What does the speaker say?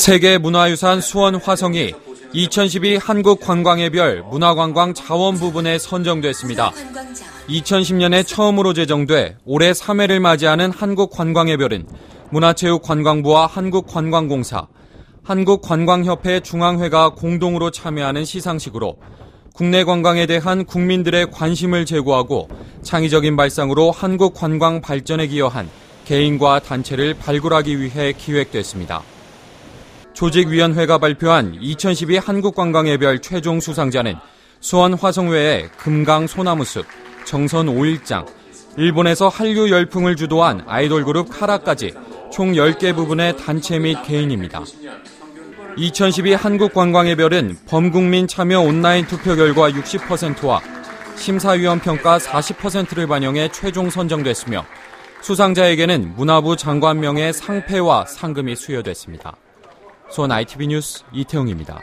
세계문화유산 수원 화성이 2012 한국관광의 별 문화관광 자원 부분에 선정됐습니다. 2010년에 처음으로 제정돼 올해 3회를 맞이하는 한국관광의 별은 문화체육관광부와 한국관광공사, 한국관광협회 중앙회가 공동으로 참여하는 시상식으로 국내 관광에 대한 국민들의 관심을 제고하고 창의적인 발상으로 한국 관광 발전에 기여한 개인과 단체를 발굴하기 위해 기획됐습니다. 조직위원회가 발표한 2012 한국관광의별 최종 수상자는 수원 화성외의 금강 소나무숲, 정선 5일장, 일본에서 한류 열풍을 주도한 아이돌 그룹 카라까지 총 10개 부분의 단체 및 개인입니다. 2012 한국관광의별은 범국민 참여 온라인 투표 결과 60%와 심사위원 평가 40%를 반영해 최종 선정됐으며 수상자에게는 문화부 장관명의 상패와 상금이 수여됐습니다. 수원 ITV 뉴스 이태용입니다.